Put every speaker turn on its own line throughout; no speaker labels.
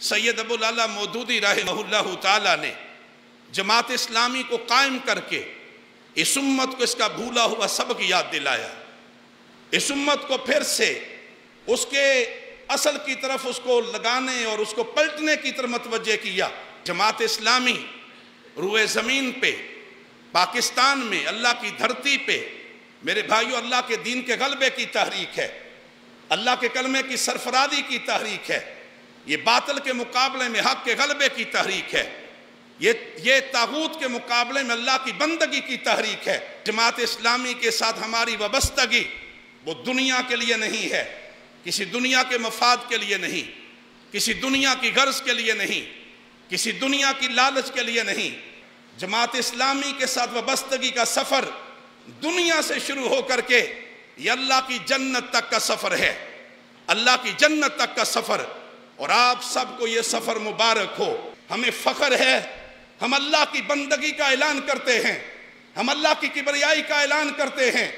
سید ابو اللہ مودودی رحمہ اللہ تعالیٰ نے جماعت اسلامی کو قائم کر کے اس امت کو اس کا بھولا ہوا سبق یاد دلایا۔ اس امت کو پھر سے اس کے اصل کی طرف اس کو لگانے اور اس کو پلٹنے کی طرف متوجہ کیا۔ جماعت اسلامی روئے زمین پہ، پاکستان میں، اللہ کی دھرتی پہ۔ میرے بھائیو، اللہ کے دین کے غلبے کی تحریک ہے۔ اللہ کے کلمے کی سرفرادی کی تحریک ہے۔ یہ باطل کے مقابلے میں حق کے غلبے کی تحریک ہے۔ یہ تاغوت کے مقابلے میں اللہ کی بندگی کی تحریک ہے۔ جماعت اسلامی کے ساتھ ہماری وابستگی وہ دنیا کے لیے نہیں ہے، کسی دنیا کے مفاد کے لیے نہیں، کسی دنیا کی غرض کے لیے نہیں، کسی دنیا کی لالچ کے لیے نہیں۔ جماعت اسلامی کے ساتھ وابستگی کا سفر دنیا سے شروع ہو کر کے یہ اللہ کی جنت تک کا سفر ہے۔ اللہ کی جنت تک کا سفر اور آپ سب کو یہ سفر مبارک ہو۔ ہمیں فخر ہے۔ ہم اللہ کی بندگی کا اعلان کرتے ہیں۔ ہم اللہ کی کبریائی کا اعلان کرتے ہیں۔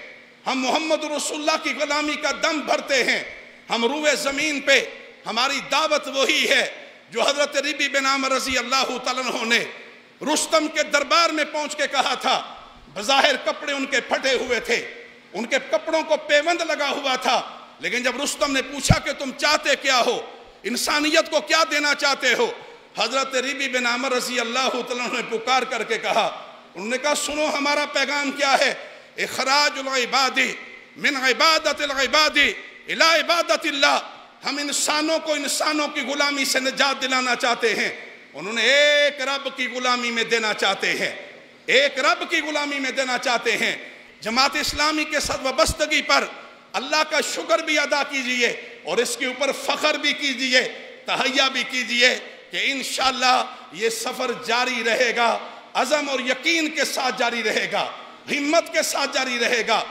ہم محمد رسول اللہ کی غلامی کا دم بھرتے ہیں۔ ہم روح زمین پہ۔ ہماری دعوت وہی ہے جو حضرت ربی بن عامر رضی اللہ تعالیٰ نے رستم کے دربار میں پہنچ کے کہا تھا۔ بظاہر کپڑے ان کے پھٹے ہوئے تھے۔ ان کے کپڑوں کو پیوند لگا ہوا تھا۔ لیکن جب رستم نے پوچھا کہ تم چاہتے کیا ہو؟ انسانیت کو کیا دینا چاہتے ہو؟ حضرت ریبی بن عامر رضی اللہ تعالیٰ نے پکار کر کے کہا، انہوں نے کہا، سنو ہمارا پیغام کیا ہے؟ اخراج العبادی من عبادت العبادی الى عبادت اللہ۔ ہم انسانوں کو انسانوں کی غلامی سے نجات دلانا چاہتے ہیں۔ انہوں نے ایک رب کی غلامی میں دینا چاہتے ہیں۔ ایک رب کی غلامی میں دینا چاہتے ہیں۔ جماعت اسلامی کے ساتھ وابستگی پر اللہ کا شکر بھی ادا کیجیے۔ اور اس کے اوپر فخر بھی کیجیے، تہیہ بھی کیجیے کہ انشاءاللہ یہ سفر جاری رہے گا، عزم اور یقین کے ساتھ جاری رہے گا، ہمت کے ساتھ جاری رہے گا۔